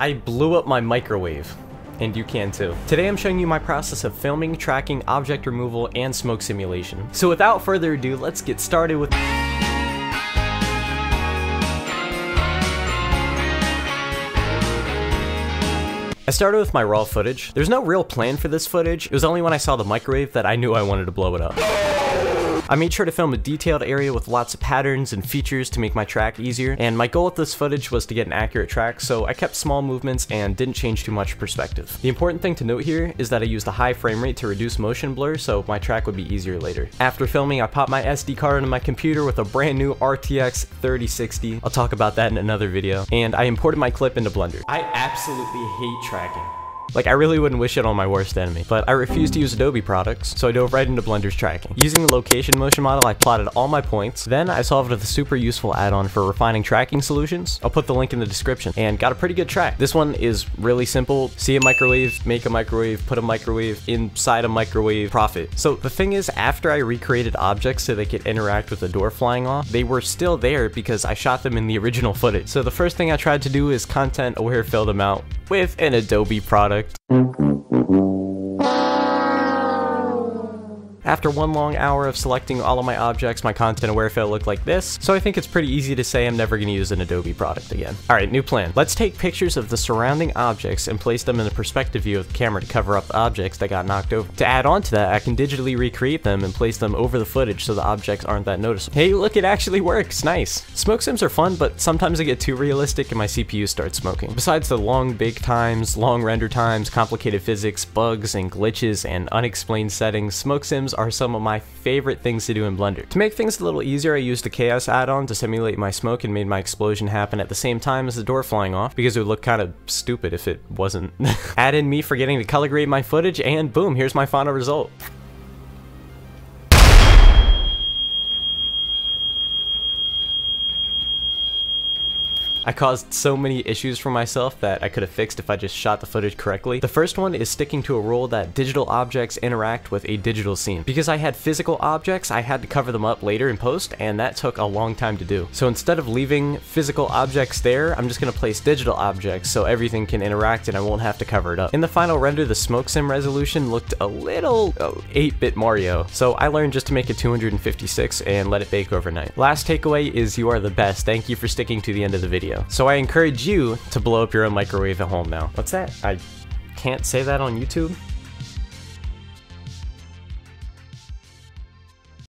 I blew up my microwave. And you can too. Today I'm showing you my process of filming, tracking, object removal, and smoke simulation. So without further ado, let's get started with... I started with my raw footage. There's no real plan for this footage, it was only when I saw the microwave that I knew I wanted to blow it up. I made sure to film a detailed area with lots of patterns and features to make my track easier, and my goal with this footage was to get an accurate track, so I kept small movements and didn't change too much perspective. The important thing to note here is that I used a high frame rate to reduce motion blur, so my track would be easier later. After filming, I popped my SD card into my computer with a brand new RTX 3060. I'll talk about that in another video. And I imported my clip into Blender. I absolutely hate tracking. Like, I really wouldn't wish it on my worst enemy, but I refused to use Adobe products, so I dove right into Blender's tracking. Using the location motion model, I plotted all my points, then I solved with a super useful add-on for refining tracking solutions. I'll put the link in the description, and got a pretty good track. This one is really simple. See a microwave, make a microwave, put a microwave inside a microwave, profit. So the thing is, after I recreated objects so they could interact with the door flying off, they were still there because I shot them in the original footage. So the first thing I tried to do is content aware fill them out with an Adobe product product. After one long hour of selecting all of my objects, my content aware fill looked like this, so I think it's pretty easy to say I'm never going to use an Adobe product again. Alright, new plan. Let's take pictures of the surrounding objects and place them in the perspective view of the camera to cover up the objects that got knocked over. To add on to that, I can digitally recreate them and place them over the footage so the objects aren't that noticeable. Hey, look, it actually works. Nice. Smoke sims are fun, but sometimes they get too realistic and my CPU starts smoking. Besides the long bake times, long render times, complicated physics, bugs, and glitches, and unexplained settings, smoke sims are some of my favorite things to do in Blender. To make things a little easier, I used the Chaos add-on to simulate my smoke and made my explosion happen at the same time as the door flying off, because it would look kind of stupid if it wasn't. Add in me forgetting to color grade my footage, and boom, here's my final result. I caused so many issues for myself that I could have fixed if I just shot the footage correctly. The first one is sticking to a rule that digital objects interact with a digital scene. Because I had physical objects, I had to cover them up later in post, and that took a long time to do. So instead of leaving physical objects there, I'm just gonna place digital objects so everything can interact and I won't have to cover it up. In the final render, the smoke sim resolution looked a little 8-bit Mario, so I learned just to make it 256 and let it bake overnight. Last takeaway is you are the best. Thank you for sticking to the end of the video video. So I encourage you to blow up your own microwave at home now. What's that? I can't say that on YouTube?